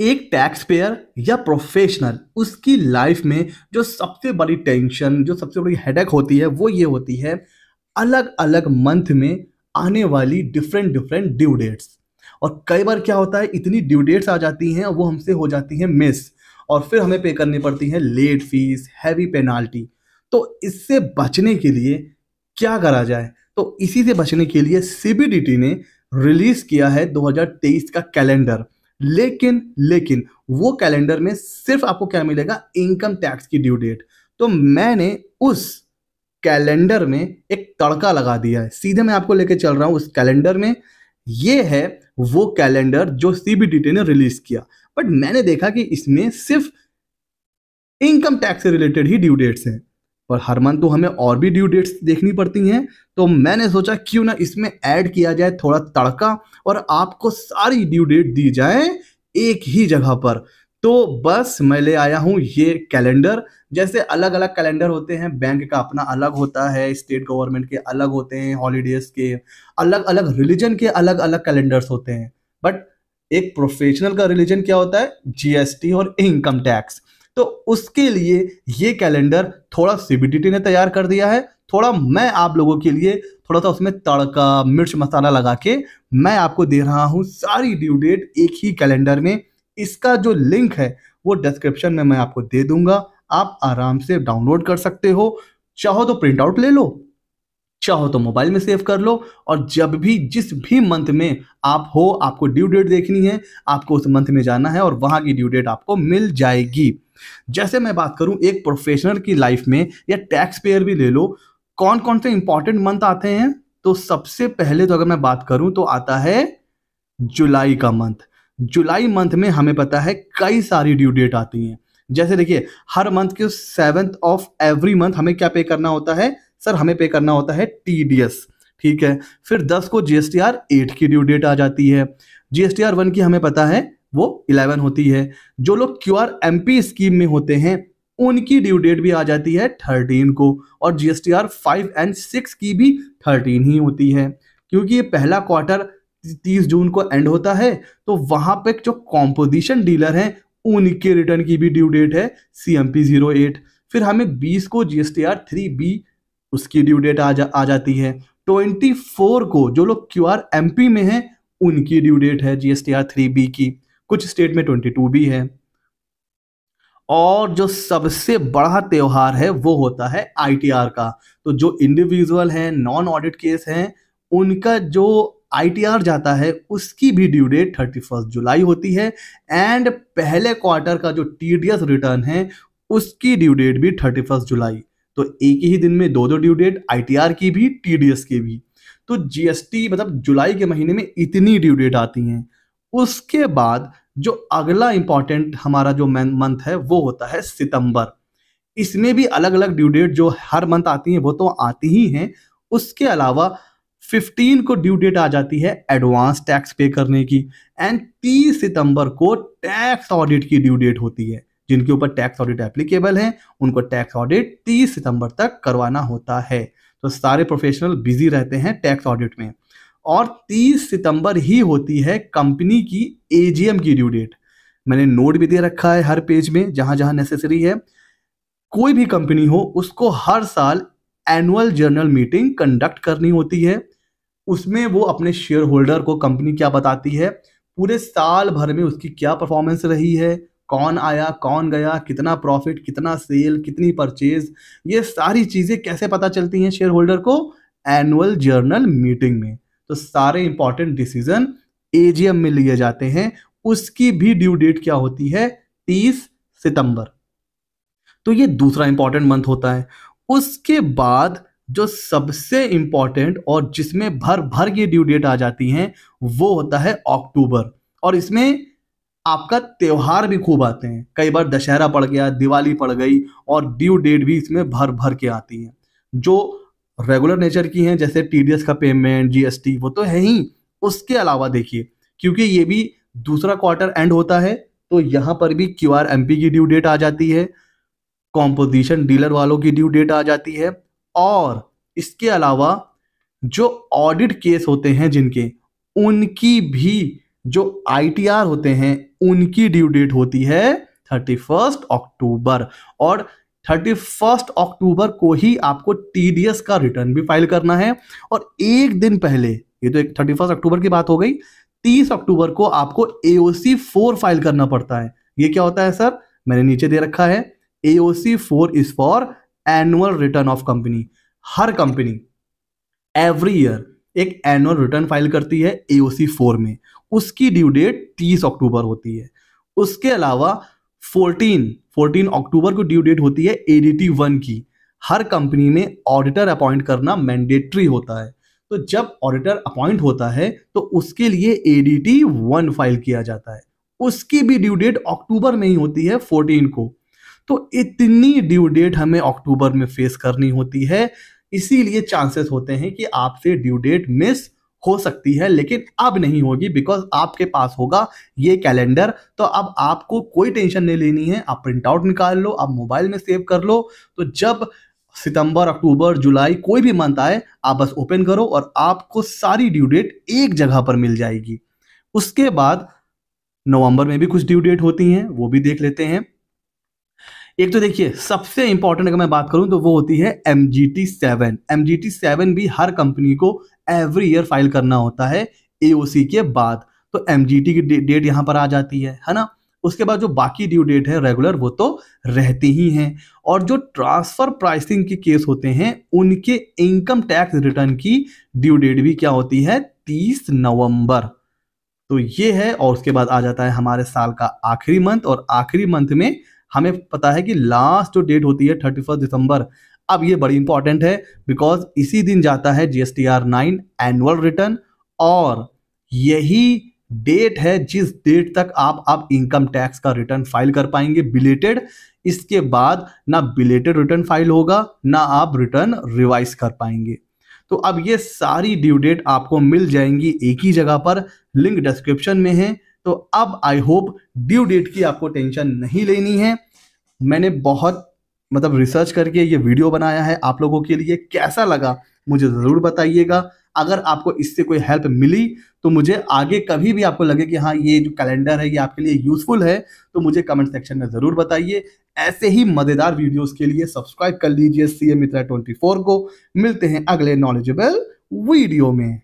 एक tax payer या professional उसकी लाइफ में जो सबसे बड़ी टेंशन जो सबसे बड़ी हेडेक होती है, वो ये होती है अलग अलग मंथ में आने वाली डिफरेंट डिफरेंट ड्यू डेट्स और कई बार क्या होता है, इतनी ड्यू डेट्स आ जाती हैं, वो हमसे हो जाती हैं मिस और फिर हमें पे करनी पड़ती है लेट फ़ीस हैवी पेनाल्टी तो इससे बचने के लिए क्या करा जाए? तो इसी से बचने के लिए सीबीडीटी ने रिलीज़ किया है 2023 का कैलेंडर लेकिन लेकिन वो कैलेंडर में सिर्फ़ आपको क्या मिलेगा? इनकम टैक्स की ड्यू डेट तो मैंने उस कैलेंडर में एक तड़का लगा दिया है। सीधे मैं आपको लेके चल रहा हूँ उस कैलेंडर में। ये है वो कैलेंडर जो सीबीडीटी ने रिलीज़ किया। बट मैंने देखा कि इसमें सिर्फ़ इनकम टैक्स से रिलेटेड ही ड्यू डेट्स हैं। पर हर मंथ तो हमें और भी ड्यू डेट्स देखनी पड़ती हैं। तो मैंने सोचा क्यों ना इसमें ऐड किया जाए थोड़ा तड़का और आपको सारी ड्यू डेट दी जाए एक ही जगह पर। तो बस मैं ले आया हूँ ये कैलेंडर जैसे अलग अलग कैलेंडर होते हैं बैंक का अपना अलग होता है स्टेट गवर्नमेंट के अलग होते हैं हॉलीडेज के अलग अलग रिलीजन के अलग अलग कैलेंडर्स होते हैं। बट एक प्रोफेशनल का रिलीजन क्या होता है? जीएसटी और इनकम टैक्स तो उसके लिए ये कैलेंडर थोड़ा सीबीडीटी ने तैयार कर दिया है। थोड़ा मैं आप लोगों के लिए थोड़ा सा उसमें तड़का, मिर्च मसाला लगा के मैं आपको दे रहा हूँ सारी ड्यू डेट एक ही कैलेंडर में। इसका जो लिंक है वो डिस्क्रिप्शन में मैं आपको दे दूँगा। आप आराम से डाउनलोड कर सकते हो। चाहो तो प्रिंट आउट ले लो। चाहो तो मोबाइल में सेव कर लो और जब भी, जिस भी मंथ में आप हो, आपको ड्यू डेट देखनी है, आपको उस मंथ में जाना है और वहाँ की ड्यू डेट आपको मिल जाएगी। जैसे मैं बात करूँ एक प्रोफेशनल की लाइफ में या टैक्स पेयर भी ले लो कौन कौन से इंपॉर्टेंट मंथ आते हैं? तो सबसे पहले तो अगर मैं बात करूँ तो आता है जुलाई का मंथ जुलाई मंथ में हमें पता है कई सारी ड्यू डेट आती हैं। जैसे देखिए, हर मंथ के सेवेंथ ऑफ़ एवरी मंथ हमें क्या पे करना होता है? सर हमें पे करना होता है टीडीएस ठीक है? फिर दस को जीएसटीआर एट की ड्यू डेट आ जाती है। जीएसटीआर वन की हमें पता है, वो इलेवन होती है। जो लोग Q R M P scheme में होते हैं, उनकी ड्यू डेट भी आ जाती है थर्टीन को और G S T GSTR five and six की भी थर्टीन ही होती है। क्योंकि ये पहला क्वार्टर तीस जून को एंड होता है तो वहाँ पे जो कॉम्पोजिशन डीलर हैं, उनके रिटर्न की भी ड्यू डेट है C M P zero eight फिर हमें बीस को G S T R three B उसकी ड्यू डेट आ, जा, आ जाती है। ट्वेंटी फोर को जो लोग क्यू आर एम पी में हैं उनकी ड्यू डेट है G S T R three B की। कुछ स्टेट में ट्वेंटी टू भी है। और जो सबसे बड़ा त्योहार है वो होता है आईटीआर का। तो जो इंडिविजुअल है नॉन ऑडिट केस हैं उनका जो आईटीआर जाता है उसकी भी ड्यू डेट थर्टी फ़र्स्ट जुलाई होती है। एंड पहले क्वार्टर का जो टीडीएस रिटर्न है उसकी ड्यू डेट भी थर्टी फ़र्स्ट जुलाई। तो एक ही दिन में दो दो ड्यू डेट आईटीआर की भी टीडीएस की भी। तो जीएसटी मतलब जुलाई के महीने में इतनी ड्यू डेट आती हैं। उसके बाद जो अगला इंपॉर्टेंट हमारा जो मंथ है, वो होता है सितंबर। इसमें भी अलग अलग ड्यू डेट जो हर मंथ आती हैं, वो तो आती ही हैं। उसके अलावा 15 को ड्यू डेट आ जाती है एडवांस टैक्स पे करने की। एंड 30 सितंबर को टैक्स ऑडिट की ड्यू डेट होती है। जिनके ऊपर टैक्स ऑडिट एप्लीकेबल है, उनको टैक्स ऑडिट 30 सितंबर तक करवाना होता है। तो सारे प्रोफेशनल बिज़ी रहते हैं टैक्स ऑडिट में। और 30 सितंबर ही होती है कंपनी की एजीएम की ड्यू डेट मैंने नोट भी दे रखा है हर पेज में, जहाँ जहाँ नेसेसरी है। कोई भी कंपनी हो, उसको हर साल एनुअल जर्नल मीटिंग कंडक्ट करनी होती है। उसमें वो अपने शेयर होल्डर को कंपनी क्या बताती है, पूरे साल भर में उसकी क्या परफॉर्मेंस रही है कौन आया, कौन गया, कितना प्रॉफिट कितना सेल कितनी परचेज ये सारी चीज़ें कैसे पता चलती हैं शेयर होल्डर को? एनुअल जर्नल मीटिंग में। तो सारे इंपॉर्टेंट डिसीज़न एजीएम में लिए जाते हैं। उसकी भी ड्यू डेट क्या होती है? तीस सितंबर। तो ये दूसरा इंपॉर्टेंट मंथ होता है। उसके बाद जो सबसे इंपॉर्टेंट और जिसमें भर भर की ड्यू डेट आ जाती हैं, वो होता है अक्टूबर और इसमें आपका त्यौहार भी खूब आते हैं। कई बार दशहरा पड़ गया, दिवाली पड़ गई और ड्यू डेट भी इसमें भर भर के आती हैं। जो रेगुलर नेचर की हैं, जैसे टीडीएस का पेमेंट जीएसटी वो तो है ही। उसके अलावा देखिए, क्योंकि ये भी दूसरा क्वार्टर एंड होता है तो यहाँ पर भी क्यू आर एम की ड्यू डेट आ जाती है कॉम्पोजिशन डीलर वालों की ड्यू डेट आ जाती है और इसके अलावा जो ऑडिट केस होते हैं जिनके, उनकी भी जो आईटीआर होते हैं, उनकी ड्यू डेट होती है थर्टी फ़र्स्ट अक्टूबर और थर्टी फ़र्स्ट अक्टूबर को ही आपको टीडीएस का रिटर्न भी फ़ाइल करना है और एक दिन पहले, ये तो एक थर्टी फ़र्स्ट अक्टूबर की बात हो गई, तीस अक्टूबर को आपको एओसी फोर फ़ाइल करना पड़ता है। ये क्या होता है सर? मैंने नीचे दे रखा है AOC four is for annual return of company her company every year एक एनुअल रिटर्न फ़ाइल करती है एओसी फोर में। उसकी ड्यू डेट तीस अक्टूबर होती है। उसके अलावा फोर्टीन फोर्टीन अक्टूबर को ड्यू डेट होती है एडीटी वन की। हर कंपनी में ऑडिटर अपॉइंट करना मैंडेटरी होता है। तो जब ऑडिटर अपॉइंट होता है तो उसके लिए एडीटी वन फ़ाइल किया जाता है। उसकी भी ड्यू डेट अक्टूबर में ही होती है फोर्टीन को। तो इतनी ड्यू डेट हमें अक्टूबर में फेस करनी होती है। इसीलिए चांसेस होते हैं कि आपसे ड्यू डेट मिस हो सकती है, लेकिन अब नहीं होगी बिकॉज़ आपके पास होगा ये कैलेंडर तो अब आपको कोई टेंशन नहीं लेनी है, आप प्रिंट आउट निकाल लो, आप मोबाइल में सेव कर लो। तो जब सितंबर, अक्टूबर, जुलाई कोई भी मंथ आए, आप बस ओपन करो और आपको सारी ड्यू डेट एक जगह पर मिल जाएगी। उसके बाद नवंबर में भी कुछ ड्यू डेट होती हैं, वो भी देख लेते हैं। एक तो देखिए, सबसे इंपॉर्टेंट अगर मैं बात करूँ तो वो होती है M G T seven M G T seven भी हर कंपनी को एवरी ईयर फ़ाइल करना होता है एओसी के बाद। तो एम जी टी की डेट यहाँ पर आ जाती है है ना? उसके बाद जो बाकी ड्यू डेट है रेगुलर वो तो रहती ही हैं। और जो ट्रांसफ़र प्राइसिंग के केस होते हैं, उनके इनकम टैक्स रिटर्न की ड्यू डेट भी क्या होती है? तीस नवंबर। तो ये है, और उसके बाद आ जाता है हमारे साल का आखिरी मंथ और आखिरी मंथ में हमें पता है कि लास्ट जो डेट होती है थर्टी दिसंबर अब ये बड़ी इंपॉर्टेंट है बिकॉज़ इसी दिन जाता है GST R nine annual return और यही डेट है जिस डेट तक आप अब इनकम टैक्स का रिटर्न फ़ाइल कर पाएँगे बिलेटेड इसके बाद ना बिलेटेड रिटर्न फ़ाइल होगा, ना आप रिटर्न रिवाइज कर पाएँगे। तो अब ये सारी ड्यू डेट आपको मिल जाएँगी एक ही जगह पर लिंक डिस्क्रिप्शन में है। तो अब आई होप ड्यू डेट की आपको टेंशन नहीं लेनी है। मैंने बहुत मतलब रिसर्च करके ये वीडियो बनाया है आप लोगों के लिए, कैसा लगा? मुझे ज़रूर बताइएगा। अगर आपको इससे कोई हेल्प मिली तो मुझे आगे कभी भी आपको लगे कि हाँ ये जो कैलेंडर है, ये आपके लिए यूजफुल है तो मुझे कमेंट सेक्शन में ज़रूर बताइए। ऐसे ही मज़ेदार वीडियोस के लिए सब्सक्राइब कर लीजिए सी एम मित्रा ट्वेंटी को। मिलते हैं अगले नॉलेजेबल वीडियो में।